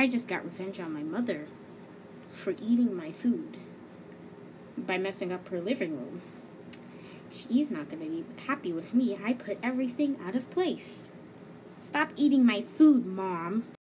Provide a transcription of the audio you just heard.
I just got revenge on my mother for eating my food by messing up her living room. She's not going to be happy with me. I put everything out of place. Stop eating my food, Mom.